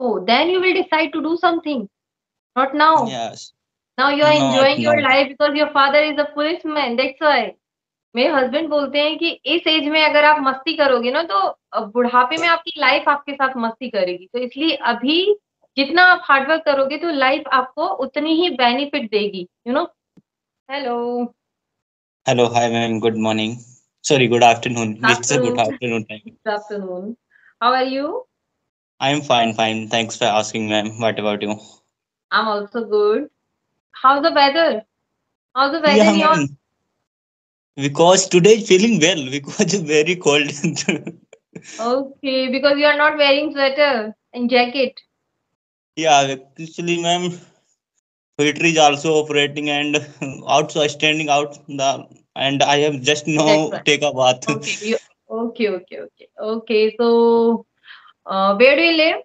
oh then you will decide to do something. Not now. Yes. Now you are enjoying your life because your father is a policeman that's why. मेरे husband बोलते हैं कि इस as में अगर आप मस्ती करोगे ना तो बुढ़ापे में आपकी लाइफ आपके साथ मस्ती करेगी। तो इसलिए अभी जितना आप हार्डवर्क करोगे तो लाइफ आपको उतनी ही बेनिफिट देगी you know hello hello hi ma'am good morning sorry good afternoon good afternoon how are you I'm fine, fine. Thanks for asking, ma'am. What about you? I'm also good. How's the weather? How's the weather yeah, in your? Because today feeling well because it's very cold. okay, because you are not wearing sweater and jacket. Yeah, actually, ma'am, Twitter is also operating and outside standing out the and I have just now right. take a bath. Okay, you, okay, okay, okay, okay. So uh, where do you live?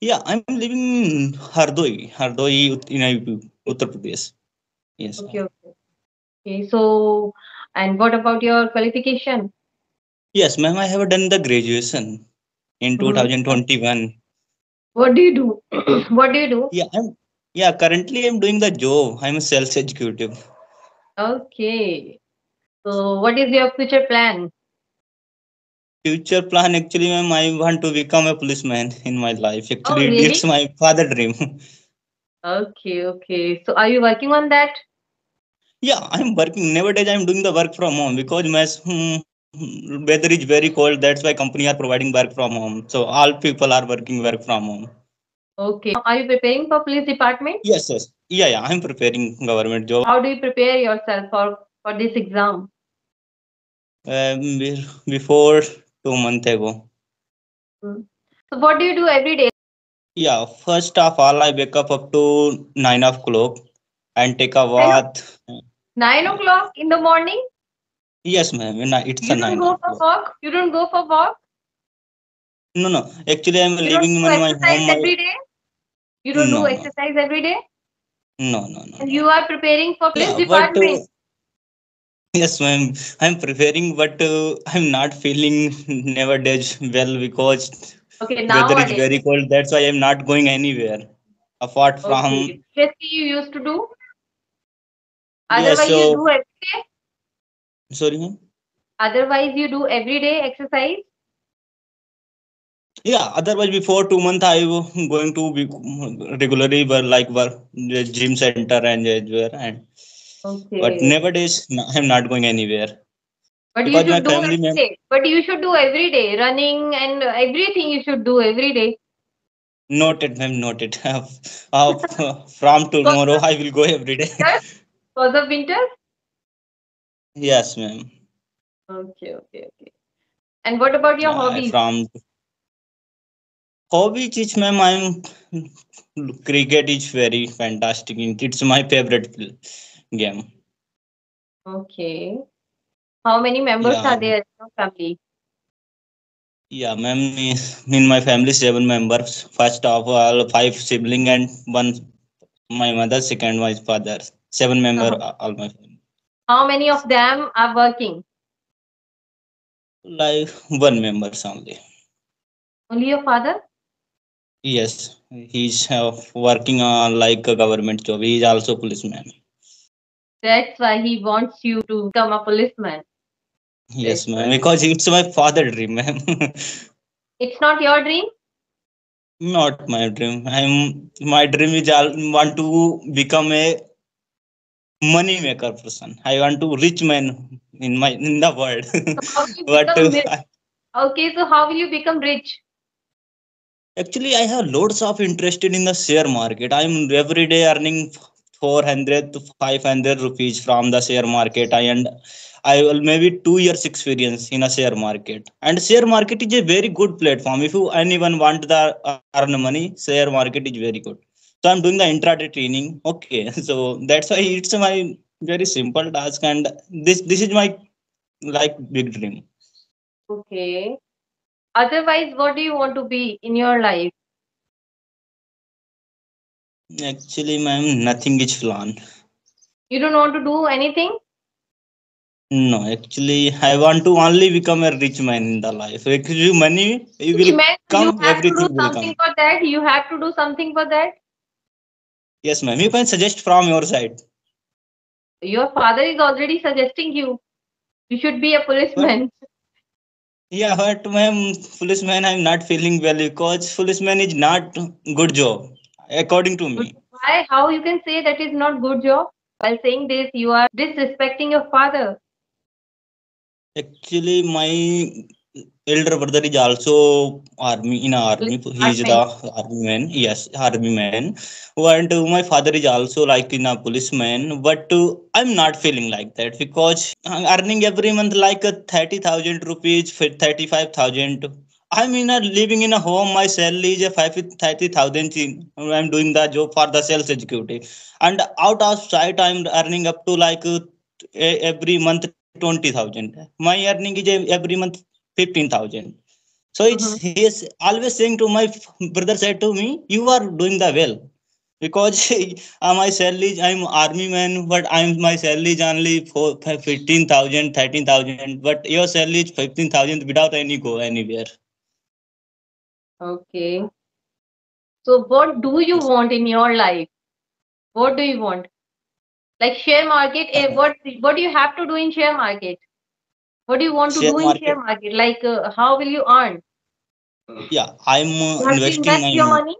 Yeah, I'm living in Hardoi, Hardoi in Uttar Pradesh. Yes. Okay. Okay. Okay. So, and what about your qualification? Yes, ma'am. I have done the graduation in Mhm. 2021. What do you do? what do you do? Yeah, I'm yeah, currently I'm doing the job. I'm a sales executive. Okay. So, what is your future plan? Future plan actually, ma'am, I want to become a policeman in my life. Actually, really? it's my father dream. Okay. Okay. So, are you working on that? yeah, I'm working. Nowadays, I'm doing the work from home because my hmm, weather is very cold. That's why company are providing work from home. So all people are working work from home. Okay. Are you preparing for police department? Yes, yes. Yeah, yeah. I'm preparing government job. How do you prepare yourself for for this exam? Um, before two months ago. So, what do you do every day? Yeah, first of all, I wake up up to nine o'clock and take a bath. Nine o'clock in the morning. Yes, ma'am. It's You a don't nine go for o'clock. walk. You don't go for walk. No, no. Actually, I'm You don't living in my home. every day. You don't No, do exercise every day. No, no, no. And you are preparing for police Yeah, but uh, department. Yes, ma'am. I'm preparing, but uh, I'm not feeling nowadays well because Okay, weather is very cold. That's why I'm not going anywhere apart from. Okay. Previously you used to do. Yes, Otherwise you so do every day. sorry, ma'am. Otherwise you do every day exercise. Yeah, otherwise before two months I was going to be regularly work like work the gym center and everywhere and but Okay. nowadays no, I'm not going anywhere But you because should do every mem- day. But you should do every day. Running and everything you should do every day. noted, ma'am, noted. uh, from tomorrow I will go every day. For the winter? yes, ma'am. Okay, okay, okay. And what about your Yeah, hobbies? from hobbies, is, ma'am, I'm cricket is very fantastic. It's my favorite game. Okay. How many members Yeah, are there in your family? Yeah, ma'am, in my family, seven members. First of all, five siblings and one my mother, second my father. Seven member, Uh-huh. all my family. How many of them are working? Like one members only. Only your father? Yes, he's uh, working on like a government job. He is also policeman. That's why he wants you to become a policeman. Yes, ma'am. Because it's my father dream, ma'am. It's not your dream? Not my dream. I'm my dream is I want to become a money maker person. I want to rich man in my in the world. So how will you but uh? Okay, so how will you become rich? Actually, I have loads of interested in the share market. I'm every day earning 400 to 500 rupees from the share market. I and I will maybe two years experience in a share market. And share market is a very good platform. If you anyone want the earn money, share market is very good. So I'm doing the intraday training. Okay, so that's why it's my very simple task, and this this is my like big dream. Okay. Otherwise, what do you want to be in your life? Actually, ma'am, nothing is plan. You don't want to do anything? No, actually, I want to only become a rich man in the life. Actually, money it will Man, come, you have to everything do something for that. You have to do something for that. Yes, ma'am. You can suggest from your side. Your father is already suggesting you. You should be a policeman. Yeah, but ma'am, policeman, I'm not feeling well because policeman is not good job, according to me. Why? How you can say that is not good job? While saying this, you are disrespecting your father. Actually, my elder brother is also army in army. He is the army man. Yes, army man. And my father is also like in a policeman. But uh, I'm not feeling like that because I'm earning every month like a thirty thousand rupees, thirty five thousand. I'm in a living in a home. My salary is a five thirty thousand. I'm doing the job for the sales executive, and out of sight, I'm earning up to like uh, every month 20,000. My earning is every month 15,000. So it's Mhm. he is always saying to my brother said to me, you are doing the well because uh, my salary is- I'm army man, but I'm my salary is only for 15,000, 13,000, but your salary is 15,000 without any go anywhere. Okay. So what do you want in your life? What do you want? Like share market, eh, Uh, what what do you have to do in share market? What do you want to share do in share market. market? Like uh, how will you earn? Yeah, I'm uh, You have to investing invest my your mo- money.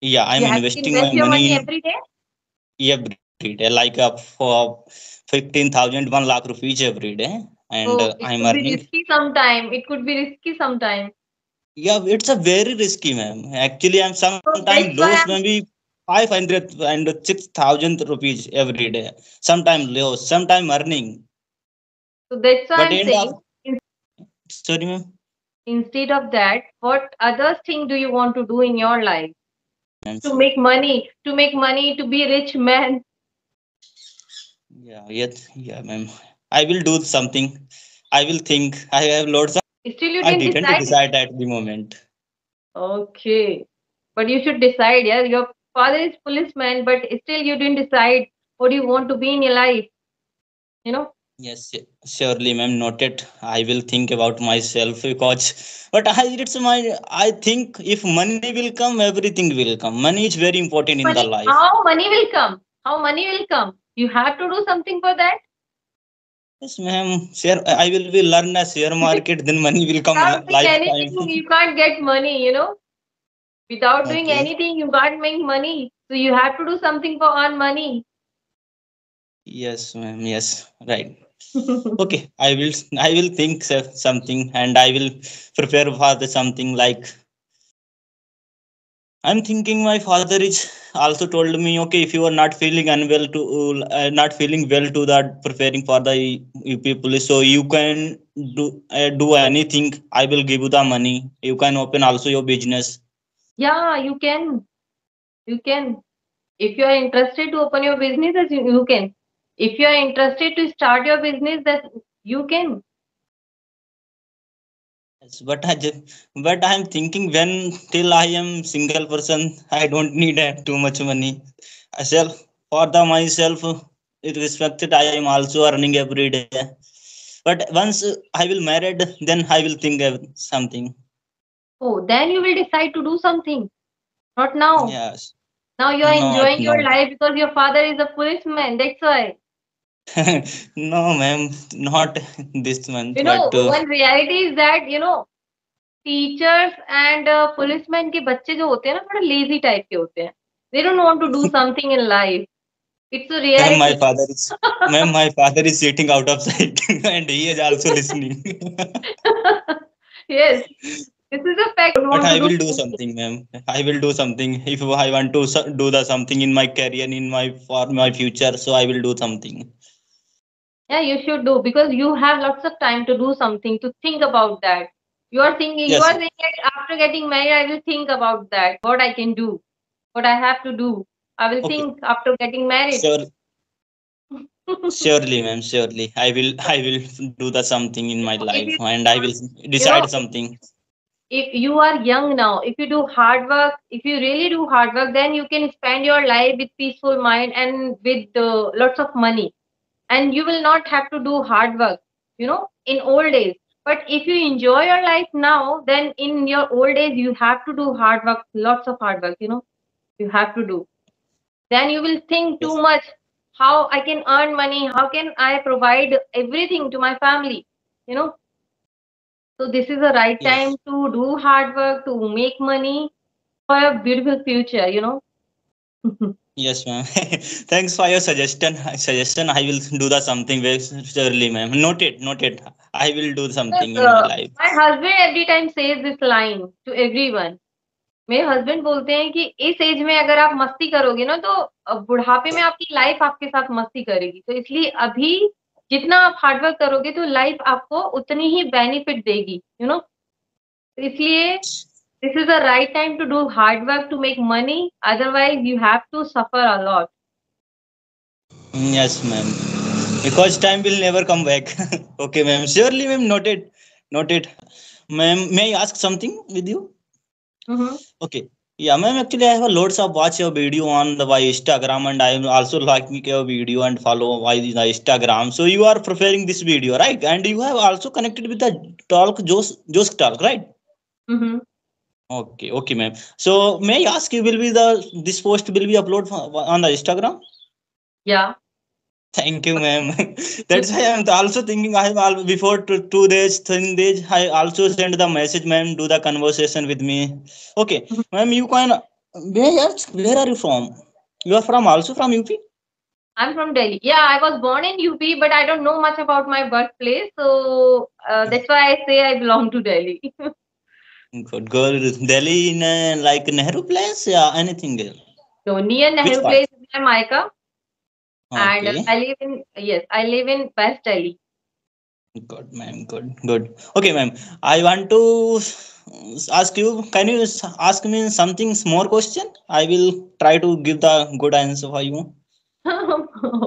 yeah, I'm You investing my invest your money money every day. every day, like uh, for 15,000, 1 lakh rupees every day, and So uh, it I'm could be earning risky sometime. It could be risky sometime. Yeah, it's a very risky, ma'am. Actually, I'm sometimes why lose maybe 500 and 6,000 rupees every day. Sometimes lose, sometimes earning. so that's why But I'm saying of, sorry, ma'am. instead of that, what other thing do you want to do in your life Ma'am, to make money? To make money, to be rich man. Yeah, yes, yeah, ma'am. I will do something. I will think. I have loads of. Still, you I didn't didn't decide. decide at the moment. Okay, but you should decide. Yeah, your father is policeman, but still you didn't decide what you want to be in your life. You know. Yes, surely, ma'am. Noted. I will think about myself because, but I, it's my. I think if money will come, everything will come. Money is very important in the Money. life. How money will come? How money will come? You have to do something for that. Yes, ma'am. Share. I will be learn a share market. Then money will come doing uh, anything, you can't get money. You know. Without doing Okay. anything, you can't make money. So you have to do something for earn money. Yes, ma'am. Yes. Right. Okay. I will. I will think so- something, and I will prepare for the something like. I'm thinking my father is also told me, okay, if you are not feeling unwell to uh, not feeling well to that preparing for the UP police, so you can do uh, do anything. I will give you the money. You can open also your business. yeah, you can. You can. If you are interested to open your business, you, you can. If you are interested to start your business, that you can. Yes, but I just, but I'm thinking when till I am single person, I don't need uh, too much money. I self for the myself, it respected. I am also earning every day. But once I will married, then I will think of something. Oh, then you will decide to do something. Not now. Yes, Now you are not enjoying your now. life because your father is a policeman. That's why. no, ma'am, not this month. You know, But uh, one reality is that, you know, teachers and policeman के बच्चे जो होते हैं ना थोड़ा lazy type के होते हैं they don't want to do something in life it's a ma'am, reality my father is, ma'am, my father is sitting out of sight, and he is also listening. yes this is a fact don't But want to I do will do something, ma'am. I will do something. If I want to so- do the something in my career, in my for my future, so I will do something. yeah you should do because you have lots of time to do something to think about that you are thinking yes. you are that after getting married i will think about that what i can do what i have to do i will okay, think after getting married sure, surely, ma'am, surely. I will, I will do the something in my life, you and I will you know decide something. if you are young now, if you do hard work, if you really do hard work, then you can spend your life with peaceful mind and with uh, lots of money. And you will not have to do hard work you know in old days. But if you enjoy your life now then in your old days you have to do hard work lots of hard work you know. You have to do. Then you will think too Yes. much. How i can earn money? How can i provide everything to my family you know? So this is the right Yes. time to do hard work to make money for a beautiful future you know Yes, ma'am. Thanks for your suggestion. Suggestion. I will do the something very surely, ma'am. Noted. Noted. I will do something yes, in my uh, life. my husband every time says this line to everyone मेरे husband बोलते हैं कि इस as में अगर आप मस्ती करोगे ना तो बुढ़ापे में आपकी लाइफ आपके साथ मस्ती करेगी तो इसलिए अभी जितना आप हार्डवर्क करोगे तो लाइफ आपको उतनी ही बेनिफिट देगी यू you नो know? इसलिए this is the right time to do hard work to make money otherwise you have to suffer a lot Yes, ma'am. Because time will never come back. okay, ma'am. Surely, ma'am. Noted. Noted. Ma'am, may I ask something with you? Mhm. Okay. Yeah, ma'am. Actually, I have a loads of watch your video on the by Instagram, and I am also liking your video and follow by the Instagram. So you are preparing this video, right? And you have also connected with the talk Josh Josh talk, right? Mhm. Okay, okay, ma'am. So may I ask you, will be the this post will be uploaded on the Instagram? yeah Thank you, ma'am. That's why I'm also thinking. I have before two, two days, three days. I also send the message, ma'am. Do the conversation with me. Okay, ma'am. You can. May I ask, where are you from? You are from also from UP? i'm from delhi yeah i was born in up but i don't know much about my birthplace so uh, that's why i say i belong to delhi Good girl. Delhi in uh, like Nehru place? Yeah, anything else? so near nehru place is my Maika, and uh, i live in yes i live in west delhi Good, ma'am. Good, good. Okay, ma'am. I want to ask you. Can you ask me something more question? I will try to give the good answer for you.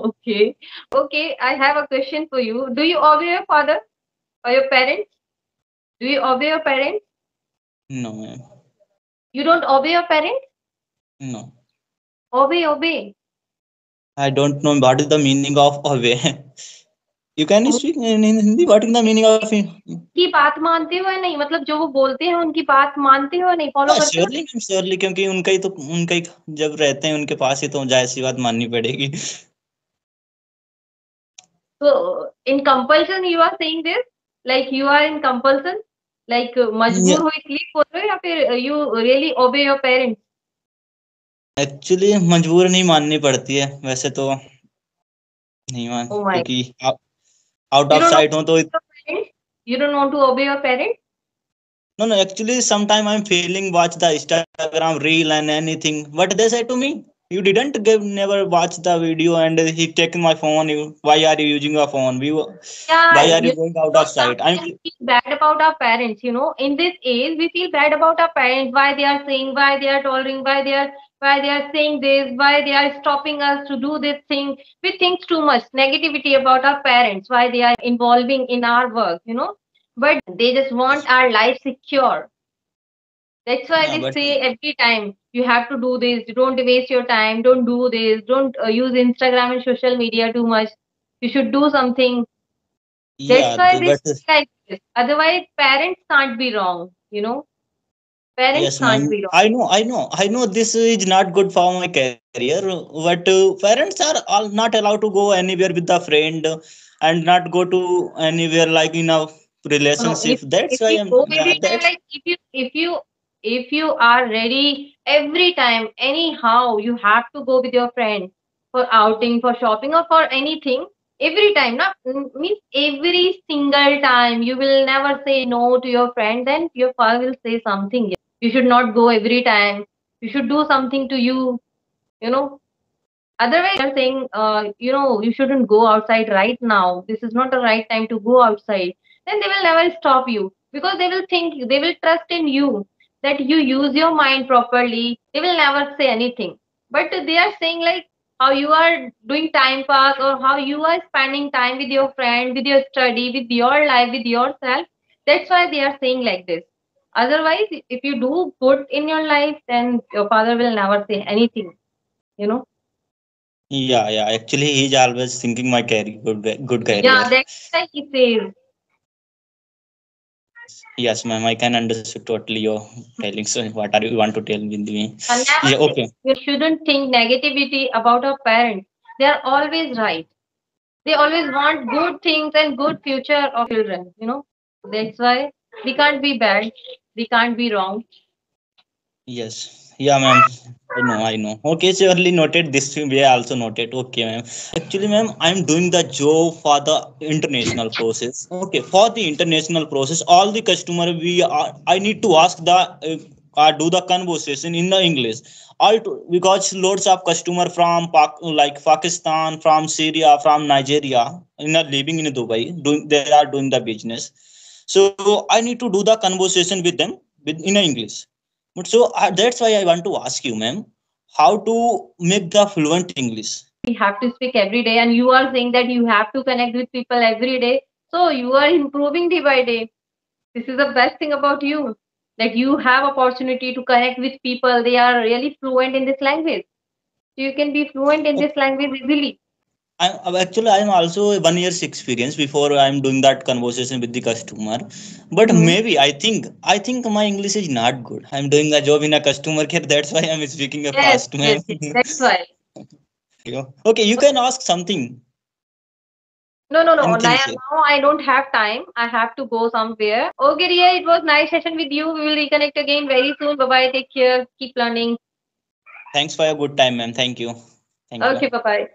okay okay i have a question for you do you obey your father or your parents do you obey your parents No, ma'am. you don't obey your parents No. obey obey I don't know what is the meaning of obey. You can speak in in Hindi? What is the meaning of in- की बात मानते हो या नहीं मतलब जो वो बोलते हैं उनकी बात मानते हो या नहीं फॉलो हाँ, करते हो ma'am, surely, क्योंकि उनका ही तो उनका ही जब रहते हैं उनके पास ही तो ज़ाहिर सी बात माननी पड़ेगी so in compulsion you are saying this like you are in like uh, मजबूर Yeah. हो इसलिए बोल रहे हो या फिर you really obey your parents actually मजबूर नहीं माननी पड़ती है वैसे तो नहीं मान Oh. क्योंकि आउट You ऑफ़ साइट हूँ तो you don't want to obey your parents no no actually sometime i'm feeling watch the instagram reel and anything but they say to me you didn't give never watch the video and he taken my phone you why are you using your phone? We were- yeah why are you going out of sight? i'm feel bad about our parents you know. In this age we feel bad about our parents why they are saying why they are tolerating why they are why they are saying this why they are stopping us to do this thing. We think too much negativity about our parents why they are involving in our work you know. But they just want our life secure that's why Yeah, they say every time you have to do this don't waste your time don't do this don't uh, use instagram and social media too much you should do something yeah that's why the- this is like this. Otherwise, parents can't be wrong, you know. Parents yes can't be wrong. i know i know i know this is not good for my career but uh, parents are all not allowed to go anywhere with a friend and not go to anywhere like in a No, no, relationship if, that's if why i'm go yeah, every time, that's like if you if you if you are ready every time, anyhow, you have to go with your friend for outing, for shopping, or for anything. Every time, not means every single time you will never say no to your friend, then your father will say something. You should not go every time. You should do something to you, you know. Otherwise, they're saying, uh, you know, you shouldn't go outside right now. This is not the right time to go outside. Then they will never stop you because they will think, they will trust in you that you use your mind properly. They will never say anything. But they are saying, like, how you are doing time pass or how you are spending time with your friend, with your study, with your life, with yourself. That's why they are saying like this. Otherwise, if you do good in your life, then your father will never say anything, you know. Yeah, yeah. Actually, he's always thinking my career, good, good career. Yeah, that's why he says. Yes, ma'am. I can understand totally your telling. So, what are you want to tell with me? Yeah, okay. we shouldn't think negativity about our parents. They are always right. They always want good things and good future of children. You know, that's why we can't be bad. We can't be wrong. Yes. Yeah, ma'am. I know, I know. Okay, surely noted this. I also noted. Okay, ma'am. Actually, ma'am, I'm doing the job for the international process. Okay, for the international process, all the customer we are, I need to ask the uh, uh, do the conversation in the English. All to, because loads of customer from like Pakistan, from Syria, from Nigeria, in a living in Dubai, doing they are doing the business. So I need to do the conversation with them with in English but so uh, that's why I want to ask you, ma'am, how to make the fluent English. We have to speak every day, and you are saying that you have to connect with people every day. So you are improving day by day. This is the best thing about you that you have opportunity to connect with people. They are really fluent in this language. So you can be fluent in this language easily. I'm actually I'm also one year's experience before I'm doing that conversation with the customer. But Mhm. maybe I think I think my English is not good. I'm doing a job in a customer care. That's why I'm speaking a Yes, fast, yes, yes, that's why. Okay, you can ask something. No, no, no. Now, now I don't have time. I have to go somewhere. Okay, Ria, it was nice session with you. We will reconnect again very soon. Bye bye. Take care. Keep learning. Thanks for your good time, ma'am. Thank you. Thank you. Okay, bye bye.